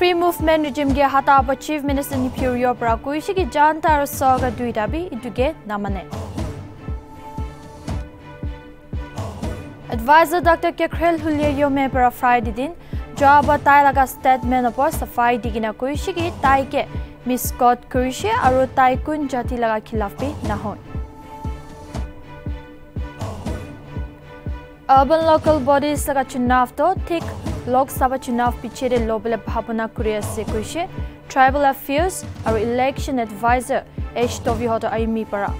Free movement regime ge hata ba chief minister ni Purio pra kuishi ki janta ro soga duita bi ituge namane. Advisor Dr. Kekrel Hulye yo me pra Friday din job tai laga statement opor safai digina kuishi ki tai ke miscot kuishi aru tai kun jati laga khilaf bi na Urban local bodies laga chunav to thik Lok Sabha chunav pichire lobele bhabana kuri ase kuishe Tribal Affairs aru Election Advisor H Tovi hoto aimi para.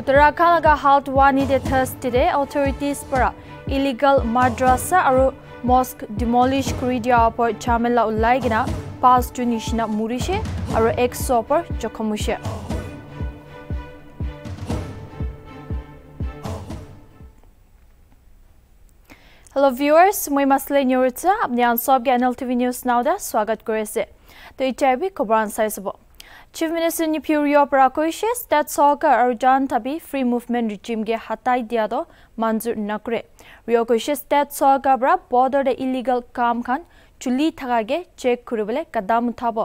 Uttarakhand laga halt wani de Thursday de authorities para illegal madrasa aru mosque demolish kuri dia por chamela ulai gina pass tunishna murishe aru Hello viewers, মই মাসলে নিউরচা আপনি গে NL TV news Nowda স্বাগত করেছে তো ইটাইবি খবরান চাইছব chief minister নিপিউৰিঅ পৰা কৈছে state চৰকাৰ আৰু জান থাবি ফ্ৰী মুভমেণ্ট ৰিজিমগে হাতাই দিয়াত মঞ্জুৰ নকৰে ৰিঅ কৈছে ষ্টেট চৰকাৰ পৰা বৰ্ডাৰ ইলিগেল কাম খান চুলি থকাগে চেক কৰিবলৈ কদম উঠাব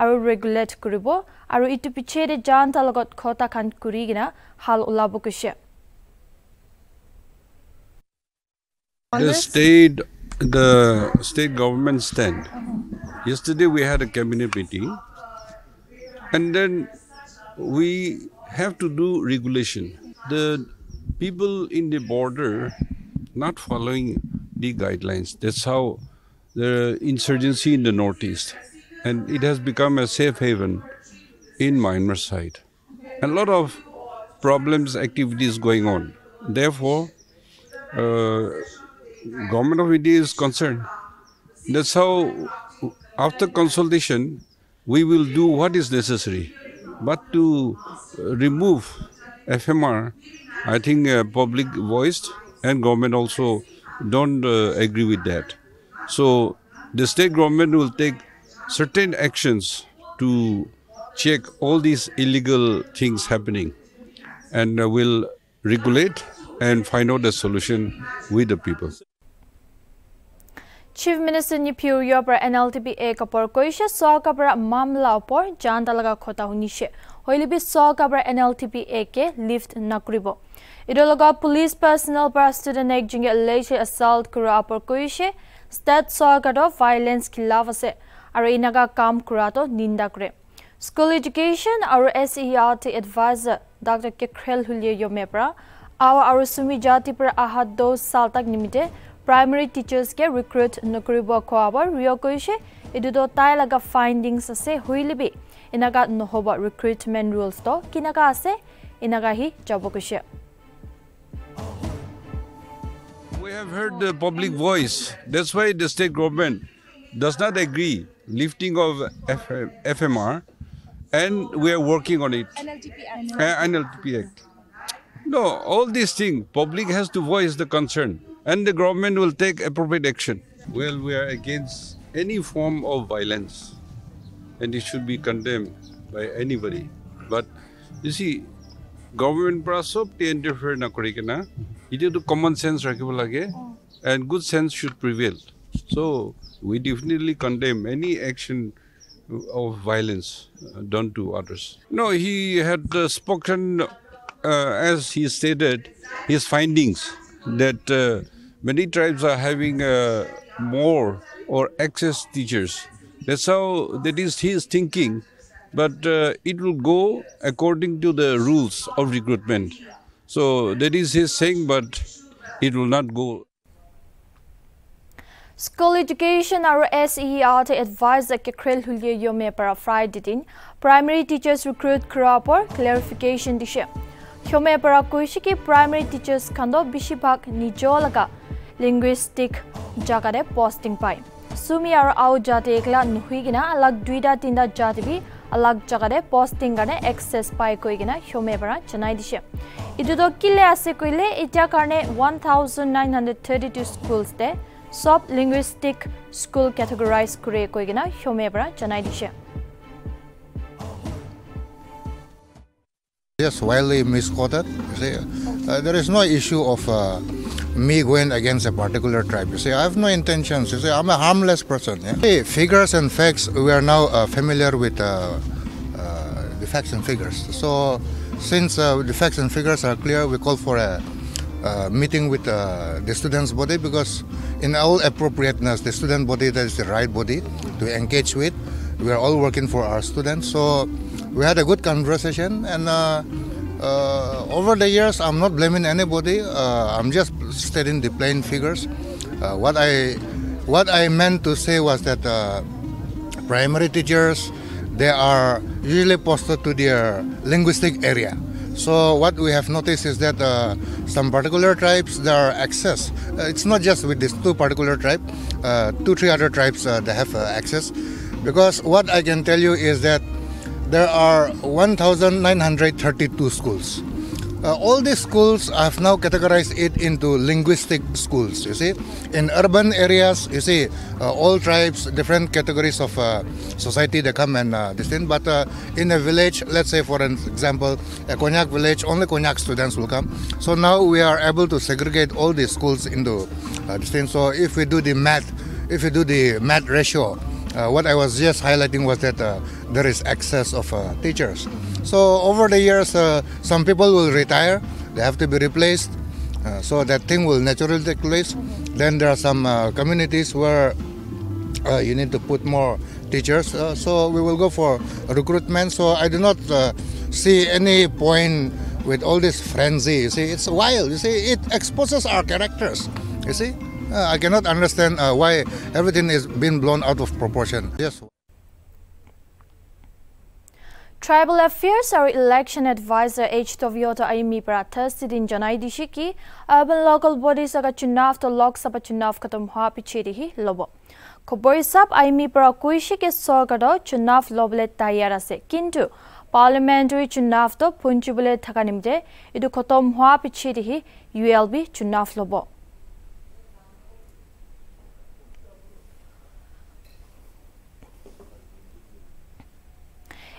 আৰু ৰেগুলেট কৰিব আৰু ইটো পিছেৰে জান তাৰ লগত খতা কৰি কিনে হাল ওলাব কৈছে The state, the state government stand. Yesterday we had a cabinet meeting, and then we have to do regulation. The people in the border not following the guidelines. That's how the insurgency in the northeast, and it has become a safe haven in Myanmar side. A lot of problems, activities going on. Therefore. Uh, government of India is concerned. That's how, after consultation, we will do what is necessary. But to remove FMR, I think uh, public voiced and government also don't uh, agree with that. So the state government will take certain actions to check all these illegal things happening and uh, will regulate and find out a solution with the people. Chief Minister Nipiurio para NLTP A kapor koishe so kapra mamla opor jan dalaga khota hunishe hoilibi so kapra NLTP A ke lift nakribo idologa police personnel para student ek jinge alleged assault kura opor koishe state so kado violence khilaf ase aro inaga kam kura to ninda kre school education aro SERT advisor Dr. Kekrel Hulye Yomepra awa aro sumi jati para ahad do sal tak nimite primary teachers ke recruit nokribo khoabar rio koise idudo tai laga findings ase huilibi inaga nohoba recruitment rules to kinaga ase inaga hi jabo koise we have heard the public voice that's why the state government does not agree lifting of F fmr and we are working on it NLTP Act. Uh, NLTP Act. No, all these things, public has to voice the concern and the government will take appropriate action. Well, we are against any form of violence and it should be condemned by anybody. But you see, government prasop to interfere na kori kena. It is common sense rakhibo and good sense should prevail. So we definitely condemn any action of violence uh, done to others. No, he had uh, spoken uh, as he stated his findings that Many tribes are having uh, more or excess teachers. That's how that is his thinking, but uh, it will go according to the rules of recruitment. So that is his saying, but it will not go. School education আৰু এছ Kekrel Hulye advise কেক্ৰেল হুলিয়ে য়মে পৰা fry দিন primary teachers dishe. Hyome para kuishiki primary teachers kando bishibak nijolaga linguistic jagade posting pai sumi ar au jate ekla nuhigina alag duida tinda jate bi alag jagade posting gane access pai koigina hyome bara janai dishe idu do kile ase koile etya karne 1932 schools te sub linguistic school categorize kure koigina hyome bara janai dishe Yes, widely misquoted. Uh, there is no issue of uh, me going against a particular tribe. You see, I have no intentions. You see, I'm a harmless person. Yeah? Hey, figures and facts, we are now uh, familiar with uh, uh, the facts and figures. So, since uh, the facts and figures are clear, we call for a meeting with the students' body because, in all appropriateness, the student body that is the right body to engage with. We are all working for our students. So, we had a good conversation and uh, over the years, I'm not blaming anybody. Uh, I'm just stating the plain figures. Uh, what I what I meant to say was that uh, primary teachers they are usually posted to their linguistic area. So what we have noticed is that uh, some particular tribes there are access. Uh, it's not just with these two particular tribes, two three other tribes they have access. Because what I can tell you is that there are 1,932 schools. Uh, all these schools I have now categorized it into linguistic schools. You see, in urban areas, you see uh, all tribes, different categories of uh, society they come and uh, this. But uh, in a village, let's say for an example, a Konyak village, only Konyak students will come. So now we are able to segregate all these schools into uh, this thing. So if we do the math, if we do the math ratio, uh, what I was just highlighting was that uh, there is excess of uh, teachers. So over the years, uh, some people will retire; they have to be replaced. Uh, so that thing will naturally take place. Then there are some communities where you need to put more teachers. so we will go for recruitment. So I do not see any point with all this frenzy. You see, it's wild. You see, it exposes our characters. You see. Uh, I cannot understand uh, why everything is being blown out of proportion. Yes. Tribal Affairs or Election Advisor H. Tovyota Aimi protested in Janai Dishiki, urban local bodies aga chunav to Lok Sabha chunav khatam hua piche hi lobo. ল'বলৈ তৈয়াৰ আছে কিন্তু parliamentary চুনাৱটো পুঞ্জিবলৈ থকা নিমিত্তে এইটো খতম হোৱা পিছেদিহি ইউ এল বি চুনাৱ ল'ব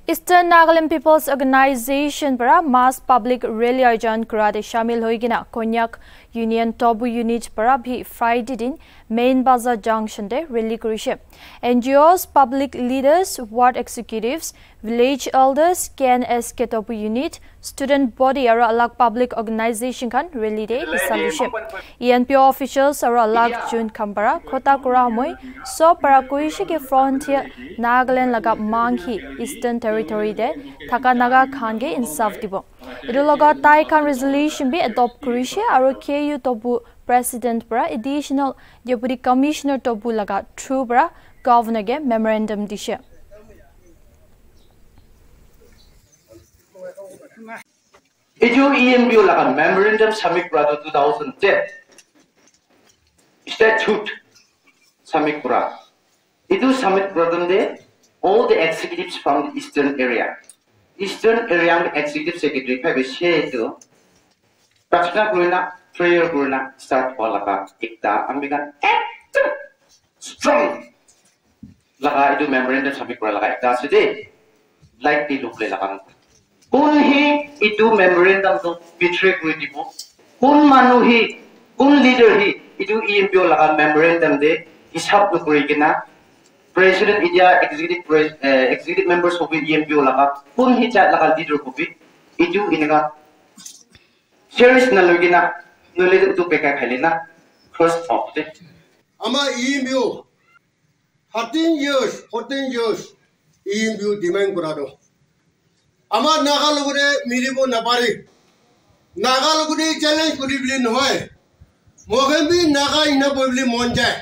Eastern Nagaland People's Organization para mass public rally आयोजन कराते शामिल होइगिना Konyak union Tobu unit para भी Friday दिन main bazaar junction de rally करिसे NGOs public leaders ward executives village elders can SK टॉबू unit student body aro alag public organization kan rally de hissa lishe ENPO officials aro alag jun kambara khota kura moi so para kuishi ke frontier Nagaland laga manghi eastern territory de thaka naga khan ge insaf dibo idu loga tai kan resolution bi adopt kurishe aro KU tobu president para additional deputy commissioner tobu laga through para governor ge memorandum dishe 이주 EMB 올라간 Memorandum Summit Brother 2010 Statute Summit Brother 이두 Summit Brother.인데 all the executives from the Eastern area. Eastern area executive secretary 패배 itu, 박스나 불나 prayer 불나 start 올라가 있다 안비가 strong. Laga itu memorandum Summit Brother laga 있다 sedih. Like di lupa laga কোনহি ইটো memorandum তো betray কৰি দিব কোন মানুহি কোন leader হি ইটো ই M P অ' লগা memorandum দে হিচাপ নকৰি কিনা প্ৰেচিডেণ্ট এতিয়া এক্সিকিউটিভ এক্সিকিউটিভ মেম্বাৰ্ছ হবি ই এম পি অ' লগা কোন হিচাপ লগা লিডাৰ হবি ইটো এনেকা চিৰিয়াছ নলৈ কিনা নলে ইটো পেকা খাইলে না ফাৰ্ষ্ট অফ দে। আমাৰ E M P O' thirteen years fourteen years E M P O' demand কৰাটো আমাৰ নাগা লগতে মিলিব নাপাৰে। নাগা লগতে চেলেঞ্জ কৰি বুলি নহয়। মহেম্বি নাগা ইনা বৈ বুলি মন যায়।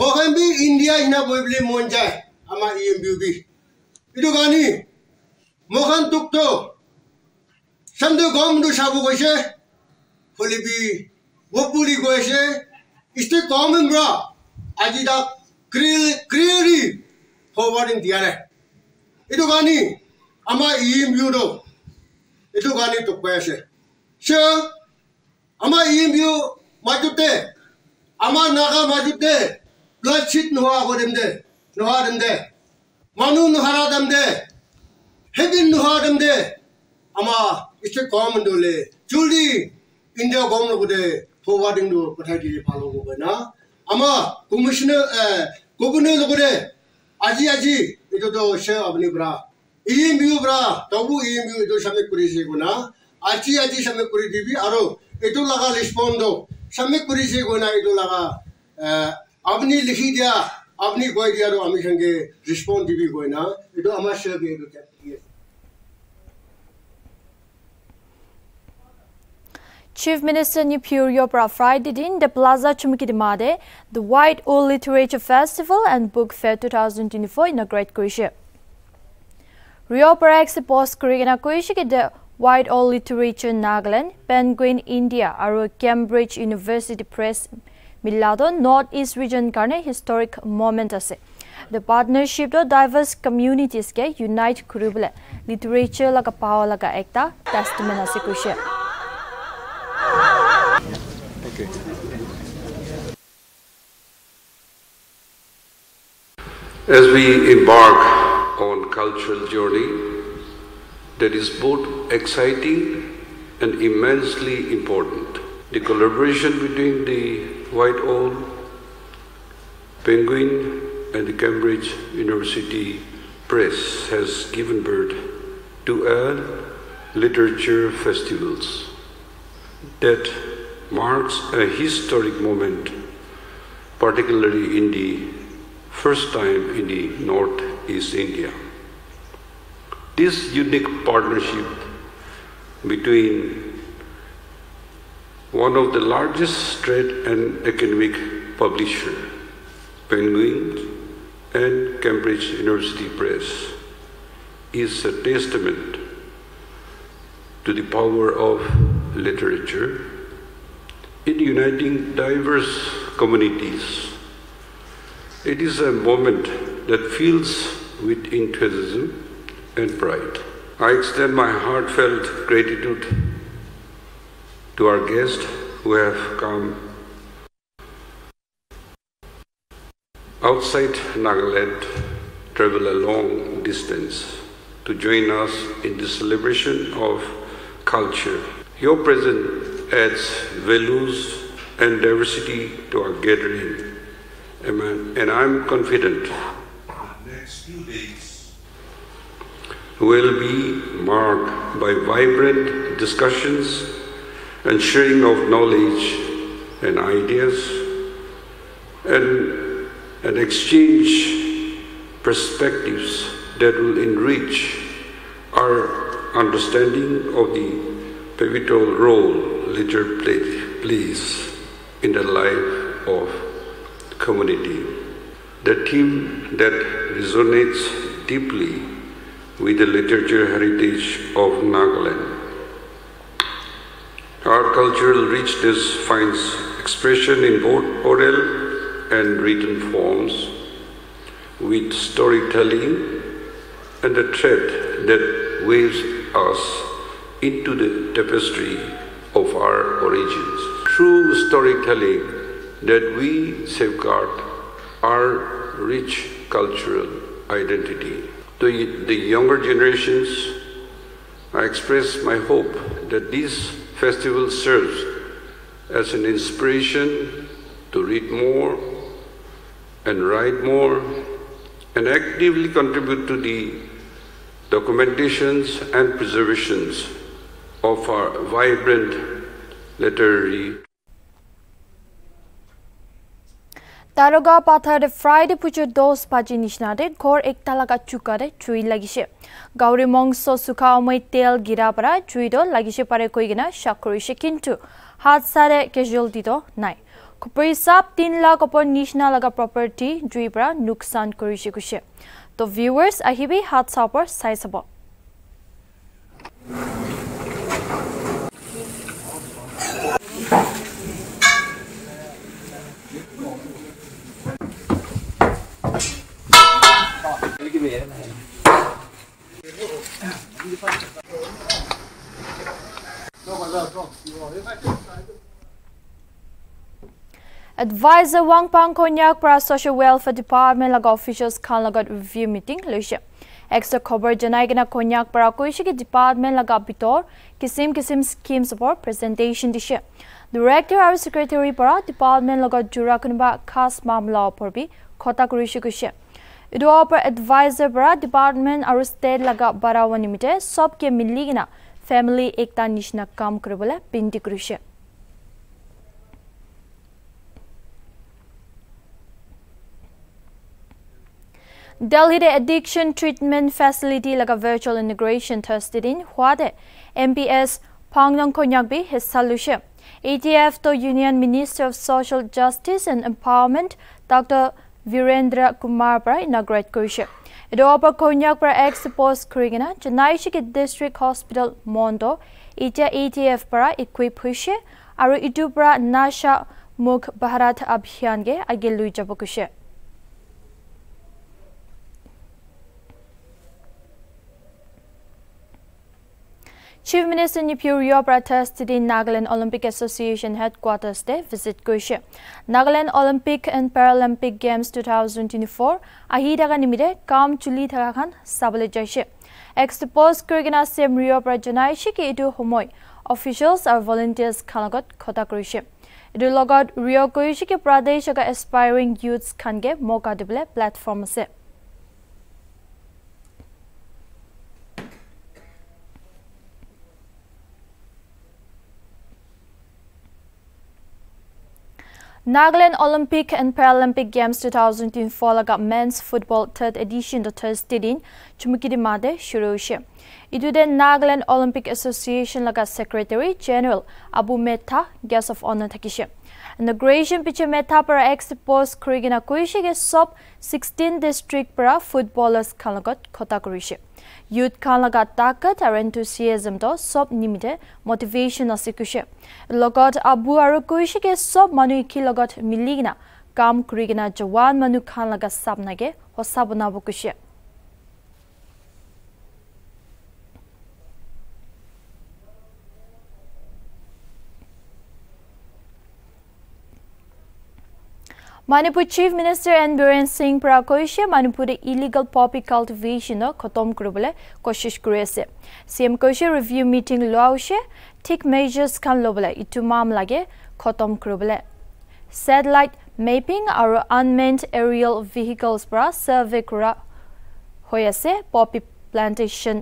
মহেম্বি ইণ্ডিয়া ইনা বৈ বুলি মন যায় আমাৰ ই এম বি এইটো কাৰণে মহান তোকতো চামটো গমটো চাব গৈছে। ফলিবি ভোগ বুলি কৈছে ষ্টেট গভৰ্ণমেণ্ট আজি তাক ক্লিয়াৰলি ফৰৱাৰ্ডিং দিয়া নাই। এইটো কাৰণে ama iyim yudo itu gani tuk bayase se ama iyim yu majute ama naga majute blood bloodshed nuha kodem de nuha dem de manu nuhara dem de heaven nuha dem de ama iste kom dole juli india gom lo de forwarding do pathai ji palo go na ama commissioner governor lo de আজি আজি এইটো তো সে আপুনি পৰা eh governor logore aji aji ito to share apni bra EMU bra tabu EMU ito samik kuri se go na aji aji samik kuri dibi aro ito laga respondo samik kuri se go na ito laga আপনি লিখি দিয়া আপনি কই দিয়া আৰু আমি সঙ্গে response দিবি কই না এটা আমার সাথে এটা Chief Minister Nipurio Pra Friday din the Plaza Chumikidimade, the White Old Literature Festival and Book Fair 2024 inaugurate 류어브렉스 버스크릭이나 꾸이시기데 White All Literature Nagaland, Penguin India, Aru Cambridge University Press, Milado, Northeast Region 간의 historic momentase. The partnership of diverse communities ke unite kurubule literature laga power laga ekta testament ase kushe. As we embark on cultural journey that is both exciting and immensely important, the collaboration between the White Owl, Penguin and the Cambridge University Press has given birth to a literature festivals that marks a historic moment, particularly in the first time in the Northeast India. This unique partnership between one of the largest trade and academic publisher, Penguin and Cambridge University Press, is a testament to the power of literature in uniting diverse communities. It is a moment that fills with enthusiasm and pride. I extend my heartfelt gratitude to our guests who have come outside Nagaland, travel a long distance to join us in the celebration of culture. Your presence adds values and diversity to our gathering. And I'm confident next few days will be marked by vibrant discussions and sharing of knowledge and ideas and an exchange perspectives that will enrich our understanding of the pivotal role literature plays in the life of community. The theme that resonates deeply with the literature heritage of Nagaland. Our cultural richness finds expression in both oral and written forms, with storytelling and the thread that weaves us into the tapestry of our origins. Through storytelling that we safeguard our rich cultural identity. To the younger generations, I express my hope that this festival serves as an inspiration to read more and write more and actively contribute to the documentations and preservations of our vibrant literary. Daroga pathar Friday pujo dos paji nishnade ghor ekta laga chukare chui lagise. Gauri mongso sukha omai tel gira para chui do lagise pare koigina shakorise kintu hat sare casualty do nai. Kupri sap 3 lakh upon nishna laga property jui para nuksan korise kushe. To viewers ahibi hat sapor sai sabo. Advisor Wang Pang Konyak Pra Social Welfare Department laga officials khan laga review meeting loise. Extra cover janai kena Konyak Pra koishi department laga bitor kisim kisim schemes for presentation dishe. Director aru secretary Pra department laga jura kunba Kas mamla opor bi khota kurishi kushe. इडवा पर adviser बरा department और state लगा बरा one मिटे सब के मिली ना family एकता निशना काम कर बोले पिंटी क्रुशे Delhi the addiction treatment facility like a virtual integration tested in Huade. MPS Pangnong Konyakbi his solution. ATF to Union Minister of Social Justice and Empowerment Dr. Virendra Kumar para inaugurate kurishe. Ito apa Konyak para ex-post kurigina Chennai Shiki District Hospital Mondo ita ATF para equip hushe aru itu para Nasha Mukh Bharat Abhiyan ge agilui jabokushe. Chief Minister Nipurio protested in Nagaland Olympic Association headquarters day visit Kuishe. Nagaland Olympic and Paralympic Games 2024 ahi daga nimide kam chuli thaka khan sabale jaise. Expose kurigina sem Rio prajanai shiki itu homoy officials or volunteers khanagot khota kurishe. Itu logot Rio kuishe ki pradesh aga aspiring youths khange moka dibule platform ase. Nagaland Olympic and Paralympic Games 2024 laga men's football third edition the Thursday din chumukidi made shuru she. Itu de Nagaland Olympic Association laga Secretary General Abu Mehta guest of honor thakishe. Inauguration piche Mehta para expose kurigina kuishe ge sub 16 district para footballers kalagot khota kurishe. youth khan laga takat aru enthusiasm to sob nimite motivation ase kushe logot abu aru kuishe ke sob manu ki logot miligina kam kurigina jawan manu khan laga sapnage hosa Manipur Chief Minister N. Biren Singh para কৈছে Manipur illegal poppy cultivation খতম কৰিবলৈ কোশিশ কৰি আছে CM কৈছে review meeting হৈছে ঠিক measures খান ল'বলৈ ইটো মামলাগে খতম কৰিবলৈ satellite mapping আৰু unmanned aerial vehicles পৰা survey হৈ আছে poppy plantation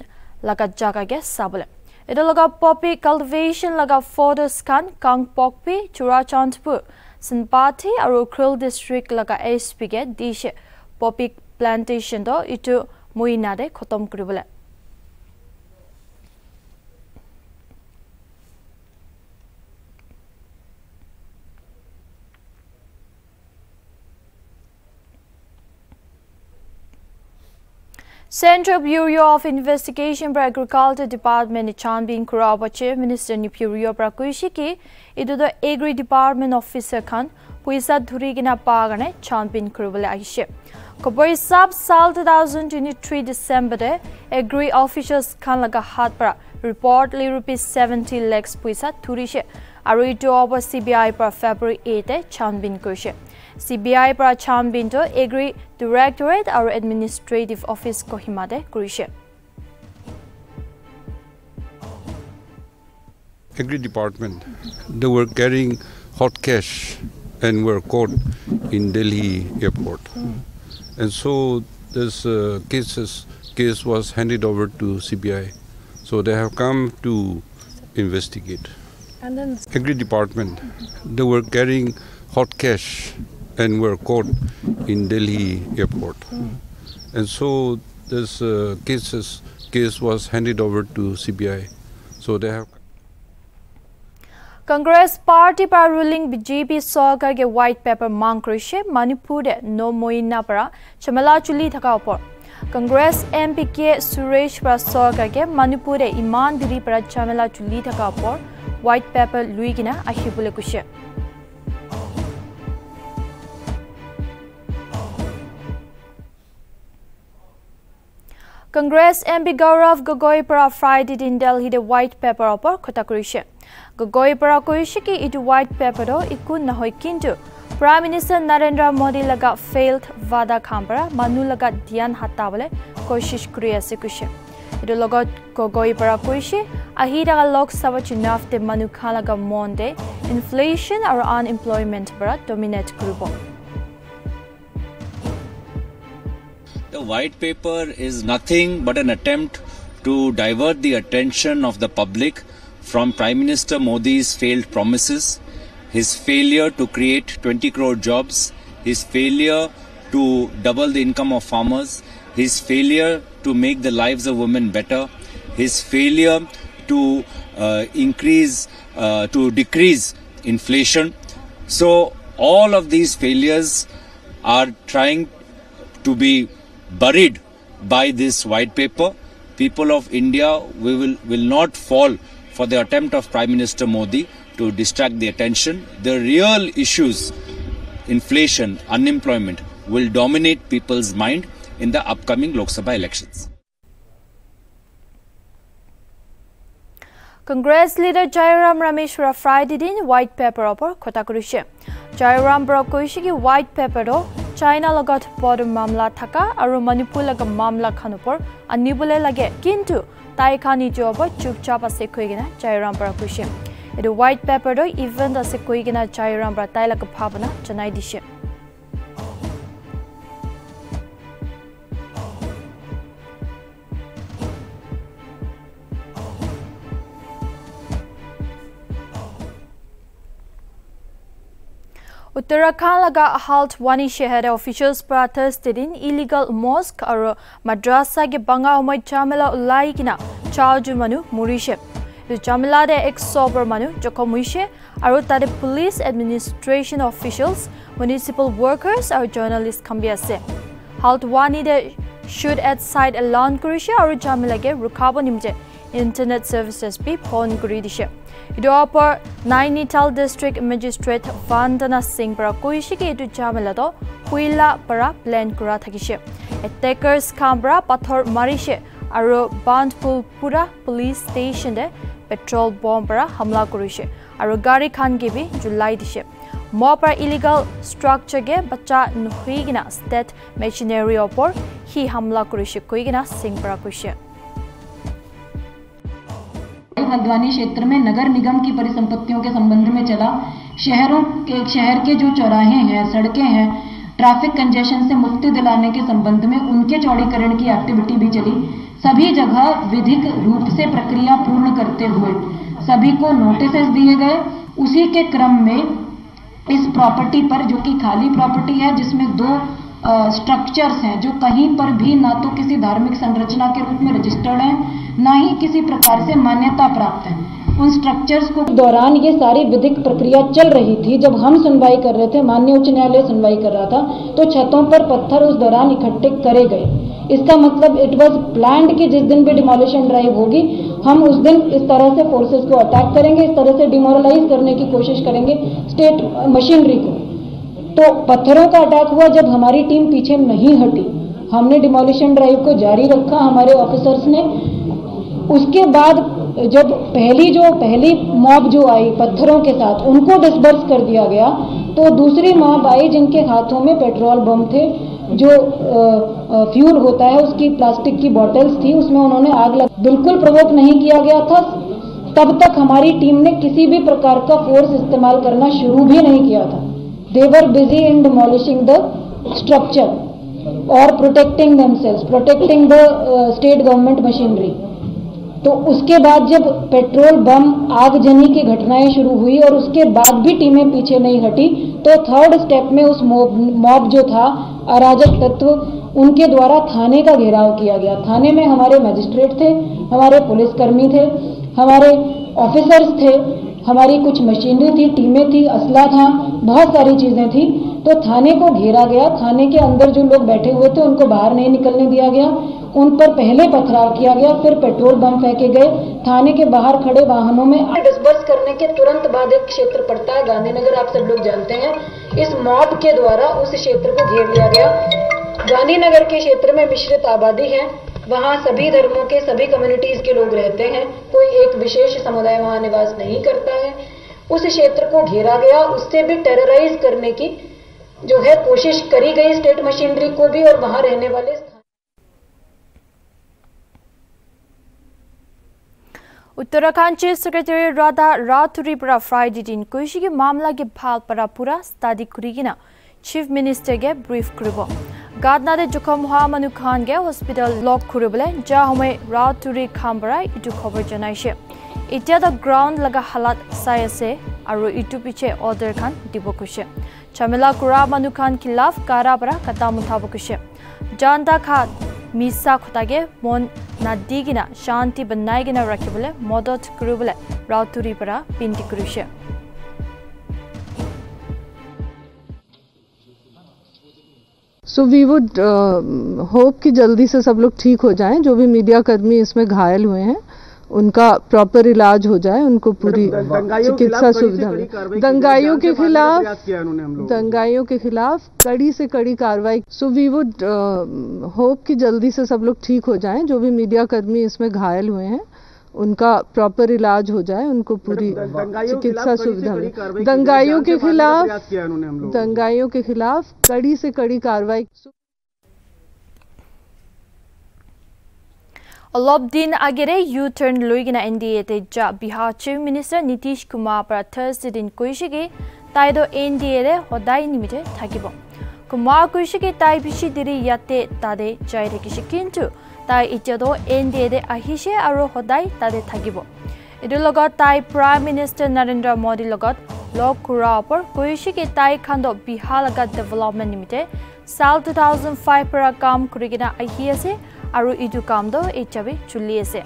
লগা জাগাগে চাবলৈ এটা লগা poppy cultivation লগা photos Khan Kangpokpi Churachandpur Sinpati aro Krill district laga SP ge dishe poppy plantation do itu muina de khotom kuribula. Central Bureau of Investigation by Agriculture Department Chanbin Kuraba Chief Minister Nipurio Prakushi Prakushiki idu the Agri Department Officer Khan puisa dhuri gina pagane Chanbin Kurubale ahishe. Koboi sub sal 2023 December de Agri officials Khan laga hat para reportedly rupees 70 lakhs puisa dhurishe aru itu over CBI para February 8 Chanbin kurishe. CBI পৰা ছানবিনটো agri directorate আৰু administrative office কহিমাতে কৰিছে Agri department, they were carrying hot cash and were caught in Delhi airport. And so this uh, cases, case was handed over to CBI. So they have come to investigate. And then Agri department, they were carrying hot cash and were caught in Delhi airport. And so this uh, cases, case was handed over to CBI. So they have. Ruling BJP Sarkar ke white paper mang krishe Manipur de no moina para chamala chuli thaka upor. Congress MP ke Suresh para Sarkar ke Manipur de iman diri para chamala chuli thaka upor white paper luigina ahibule kushe. Congress M P Gaurav গগৈৰ পৰা Friday गगोईपरा cut white paper इको नु prime minister Narendra Modi लगा failed वादा खामपरा मनु लगा ध्यान हटाबले कोशिश करे कुछ इगत गगोईपरा कैसे अहिरा लोकसभा चुनाव ते मनु खाला मन दे इनफ्लेशन और अनएमप्लयमेंट पर डोमिनेट कर The white paper is nothing but an attempt to divert the attention of the public from Prime Minister Modi's failed promises, his failure to create 20 crore jobs, his failure to double the income of farmers, his failure to make the lives of women better, his failure to uh, increase, uh, to decrease inflation. So, all of these failures are trying to be buried by this white paper. People of India we will, will not fall for the attempt of Prime Minister Modi to distract the attention. The real issues, inflation, unemployment, will dominate people's mind in the upcoming Lok Sabha elections. Congress leader Jairam Rameshwara Friday din white paper over Kota kurishe. Jairam bro koishigi white paper do চাইনাৰ লগত বড় মামলা থকা আৰু মণিপুৰ লগত মামলাখন ওপৰত আনিবলৈ লাগে কিন্তু তাইখন নিজৰ ওপৰত চুপচাপ আছে কৈ কিনে জয়ৰাম বৰা কৈছে এইটো হোৱাইট পেপাৰটো ইভেণ্ট আছে কৈ কিনে জয়ৰাম বৰা তাইৰ লগত ভাৱনা জনাই দিছে উত্তৰাখণ্ড লগা হাল্ট ৱানী চেহেৰে অফিচিয়েলছ পৰা থাৰ্ছডে দিন ইলিগেল মস্ক আৰু মাদ্ৰাছাগে বাঙা সময়ত জামেলা ওলাই কিনা চাওজো মানুহ মৰিছে জামেলাতে এক চবৰ মানুহ জখম হৈছে আৰু তাতে police administration officials municipal workers আৰু জাৰ্ণালিষ্ট খাম্বি আছে হাল্ট ৱানীতে শ্বুট এট ছাইড এলাউন কৰিছে আৰু জামেলাকে ৰখাব নিমতে কৰি দিছে ইটোৰ ওপৰত নাইনিতাল ডিষ্ট্ৰিক্ট মেজিষ্ট্ৰেট ভান্দনা সিং পৰা কৈছে কি এইটো জামেলাটো শুইলা পৰা প্লেন কৰা থাকিছে এটেকাৰ্ছ খান পৰা পাথৰ মাৰিছে আৰু বান্ধপুল পুৰা পুলিচ ষ্টেচনে পেট্ৰল বম পৰা হামলা কৰিছে আৰু গাড়ীখন গেবি জ্বলাই দিছে মই পৰা ইলিগেল ষ্ট্ৰাকচাৰকে বাচ্চা নুশুই কিনা ষ্টেট মেচিনেৰীৰ ওপৰত সি হামলা কৰিছে কৈ কিনা সিং পৰা কৈছে हल्द्वानी क्षेत्र में नगर निगम की परिसंपत्तियों के संबंध में चला। शहरों के, शहर के जो चौराहे हैं, सड़कें हैं ट्रैफ़िक कंजेशन से मुक्ति दिलाने के संबंध में उनके चौड़ीकरण की एक्टिविटी भी चली। सभी जगह विधिक रूप से प्रक्रिया पूर्ण करते हुए सभी को नोटिस दिए गए। उसी के क्रम में इस प्रॉपर्टी पर, जो कि खाली प्रॉपर्टी है, जिसमें दो स्ट्रक्चर्स हैं, जो कहीं पर भी ना तो किसी धार्मिक संरचना के रूप में रजिस्टर्ड हैं ही किसी प्रकार से मान्यता प्राप्त है। उन स्ट्रक्चर्स को दौरान ये सारी विधिक प्रक्रिया चल रही थी। जब हम सुनवाई कर रहे थे, माननीय उच्च न्यायालय सुनवाई कर रहा था तो छतों पर पत्थर उस दौरान इकट्ठे करे गए। इसका मतलब इट वॉज़ प्लान कि जिस दिन भी डिमोलिशन ड्राइव होगी, हम उस दिन इस तरह से फोर्सेस को अटैक करेंगे, इस तरह से डिमोरलाइज करने की कोशिश करेंगे स्टेट मशीनरी को। तो पत्थरों का अटैक हुआ जब हमारी टीम पीछे नहीं हटी। हमने डिमोलिशन ड्राइव को जारी रखा, हमारे ऑफिसर्स ने। उसके बाद जब पहली जो, पहली मॉब जो आई पत्थरों के साथ, उनको डिस्बर्स कर दिया गया तो दूसरी मॉब आई जिनके हाथों में पेट्रोल बम थे, जो फ्यूल होता है, उसकी प्लास्टिक की बॉटल्स थी, उसमें उन्होंने आग लग, बिल्कुल प्रवोक नहीं किया गया था। तब तक हमारी टीम ने किसी भी प्रकार का फोर्स इस्तेमाल करना शुरू भी नहीं किया था। They were busy in demolishing the structure और protecting themselves protecting the state government machinery तो उसके बाद जब पेट्रोल बम आगजनी की घटनाएँ शुरू हुई और उसके बाद भी टीमें पीछे नहीं हटी तो थर्ड स्टेप में उस मॉब जो था, अराजक तत्व, उनके द्वारा थाने का घेराव किया गया। थाने में हमारे मजिस्ट्रेट थे, हमारे पुलिसकर्मी थे, हमारे ऑफिसर्स थे, हमारी कुछ मशीनरी थी, टीमें थी, असला था, बहुत सारी चीज़ें थी। तो थाने को घेरा गया। थाने के अंदर जो लोग बैठे हुए थे, उनको बाहर नहीं निकलने दिया गया। उन पर पहले पथराव किया गया, फिर पेट्रोल बम फेंके गए। थाने के बाहर खड़े वाहनों में डिस्बर्स करने के तुरंत बाद एक क्षेत्र पड़ता है, गांधीनगर, आप सब लोग जानते हैं। इस मॉब के द्वारा उस क्षेत्र को घेर लिया गया। गांधीनगर के क्षेत्र में मिश्रित आबादी है। वहाँ सभी धर्मों के, सभी कम्युनिटीज के लोग रहते हैं। कोई एक विशेष समुदाय वहाँ निवास नहीं करता है। उस क्षेत्र को घेरा गया। उससे भी टेरराइज करने की जो है कोशिश करी गई स्टेट मशीनरी को भी और वहाँ रहने वाले Uttarakhand Chief Secretary Radha Rathuri para Friday din koishi ki mamla ki phal para pura study kurigina Chief Minister ge brief kuribo. Gadna de jukham hua manu khan ge hospital lock kuribule ja hume Rathuri khambara itu khobar janaishe. Itya the ground laga halat sayase aru itu piche order khan dibokushe. Chamila kura manu khan khilaf kara para katamuthabokushe. Janta khat मिसा खुतागे मन नदीगिना शांति बनाईगिना रखे बोले मदद करिबले राउतुरी परा पिंटी करिसे सो we would hope कि जल्दी से सब लोग ठीक हो जाएँ। जो भी मीडिया कर्मी इसमें घायल हुए हैं उनका प्रॉपर इलाज हो जाए उनको पूरी चिकित्सा सुविधा दंगाइयों के खिलाफ दंगाइयों के खिलाफ कड़ी से कड़ी कार्रवाई सो वी वुड होप कि जल्दी से सब लोग ठीक हो जाएँ जो भी मीडिया कर्मी इसमें घायल हुए हैं उनका प्रॉपर इलाज हो जाए उनको पूरी चिकित्सा सुविधा दंगाइयों के खिलाफ दंगाइयों के खिलाफ कड़ी से कड़ी कार्रवाई অলপ দিন আগেৰে ইউ টাৰ্ণ লৈ কিনে এন ডি এতে যা বিহাৰ চিফ মিনিষ্টাৰ নীতিশ কুমাৰ পৰা থাৰ্ছডে দিন কৈছে এন ডি এৰে সদায় নিমিত্তে থাকিব কুমাৰ কৈছে তাই বেছি দেৰি ইয়াতে তাতে যাই থাকিছে কিন্তু তাই এতিয়াতো এন ডি এতে আহিছে আৰু সদায় তাতে থাকিব এইটোৰ লগত তাই প্ৰাইম মিনিষ্টাৰ নৰেন্দ্ৰ মোদীৰ লগত লগ কৰাৰ ওপৰত কৈছে তাই খান্দ বিহাৰ লগা ডেভেলপমেণ্ট নিমিত্তে চাল টু থাউজেণ্ড ফাইভ পৰা কাম কৰি কিনে আহি আছে আৰু এইটো কামটো এতিয়াবে চলি আছে।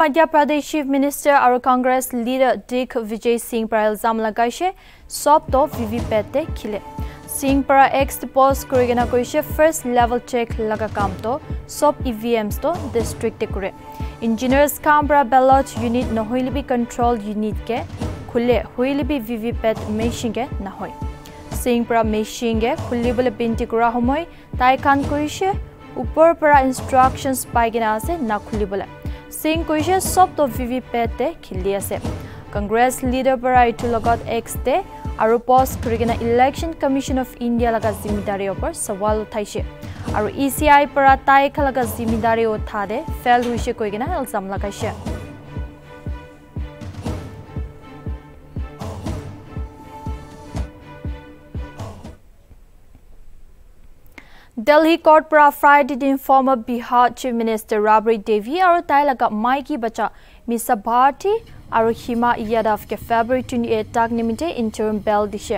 Madhya Pradesh Chief Minister আৰু Congress leader Dick Vijay Singh পৰা ইলজাম লগাইছে চবটো ভিভিপেটে খিলে সিং পৰা এক্স পোষ্ট কৰি কিনে কৈছে ফাৰ্ষ্ট লেভেল চেক লগা কামটো চব ই ভি এমছটো ডিষ্ট্ৰিক্টে কৰে ইঞ্জিনিয়াৰ্ছ কাম পৰা বেলট ইউনিট নহৈলিবি কণ্ট্ৰল ইউনিটকে খোলে হৈলিবি ভি ভি পেট মেচিনকে নহয় সিং পৰা মেচিনকে খুলিবলৈ বিনতি কৰা সময় তাই কাণ কৰিছে ওপৰৰ পৰা ইনষ্ট্ৰাকশ্যনছ পাই কিনে আছে নাখুলিবলৈ সিং কৈছে চবটো ভি ভি পেটে খেলি আছে কংগ্ৰেছ লিডাৰ পৰা এইটোৰ লগত এক্স aru post kurigena election commission of india laga zimidari opor sawal uthaise aru eci para tai khalaga zimidari uthade fail huise koigena exam lagaise Delhi court para Friday din former Bihar Chief Minister Rabri Devi aru tai laga maiki bacha Misa Bharti আৰু হিমা ইয়াদাফকে ফেব্ৰুৱাৰী twenty eight তাক নিমিত্তে interim বেল দিছে।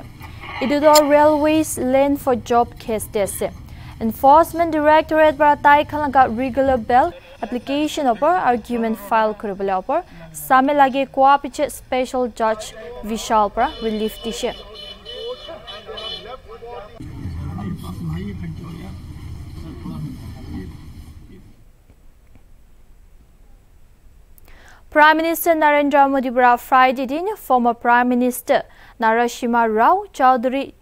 এইটোতো ৰেলৱেইছ লেন for job খেচতে আছে। Enforcement directorate বা তাইখনক regular bail application অপৰ আৰ্গুমেণ্ট ফাইল কৰিবলৈ অপৰ। চামে লাগে কোৱা পিছে স্পেচিয়েল জাজ বিশালৰ পৰা ৰিলিফ দিছে। Prime Minister Narendra Modi bra Friday din former Prime Minister Narashima Rao Chaudhary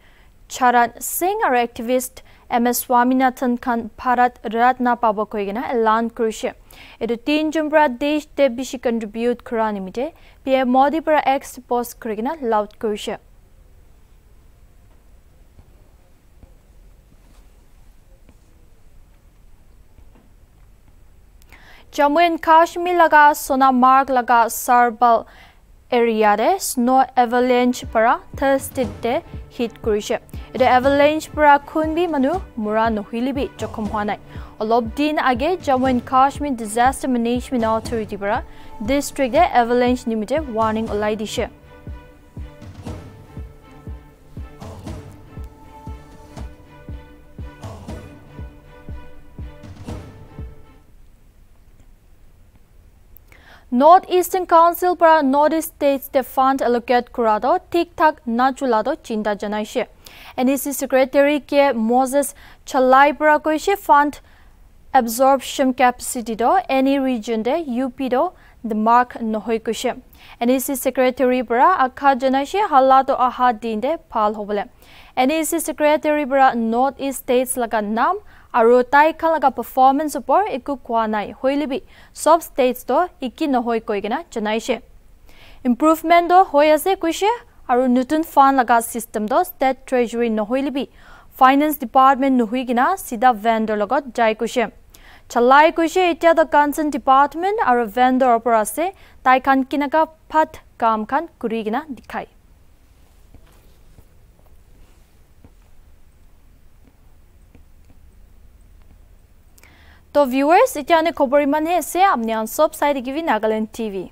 Charan Singh or activist MS Swaminathan Khan Bharat Ratna pabo koigena elan kurishe. Edu tin jumbra desh te bishi contribute kuranimite PM Modi para ex post kurigena loud laga Sonamarg laga Sarbal area de snow avalanche para Thursday de hit kurise. Ite avalanche para khunbi manu mura nohilibi jokhom hwanai. Olob din age Jammu and Kashmir Disaster Management Authority para district de avalanche nimite warning olai Council para North East States the fund allocate kurado tik tak na chulado chinta janaishe. NEC Secretary ke Moses Chalai para koishe fund absorption capacity do any region de UP do the mark nohoi koishe. NEC Secretary para akha janaishe halato aha din de phal hobole. NEC Secretary para North East States laga nam performance ওপৰত একো কোৱা নাই হৈলিবি চব ষ্টেটছটো ইকি নহয় কৈ কিনে জনাইছে ইম্প্ৰুভমেণ্টো হৈ আছে কৈছে আৰু নতুন ফাণ্ড লগা ছিষ্টেমটো ষ্টেট ট্ৰেজৰী নহ'লেবি ফাইনেন্স ডিপাৰ্টমেণ্ট নুহুই কিনা চিধা ভেণ্ডৰ লগত যাই কৈছে চালাই কৈছে এতিয়া দ্য কনচাৰ্ণ ডিপাৰ্টমেণ্ট আৰু ভেণ্ডৰৰ পৰা আছে তাইখান কেনেকুৱা ফাট কাম খান কৰি কিনা দেখায় তো ভিউৱাৰ্ছ এতিয়া খবৰ ইমানহে আছে আপুনি চব চাই থাকিবি নাগালেণ্ড টিভি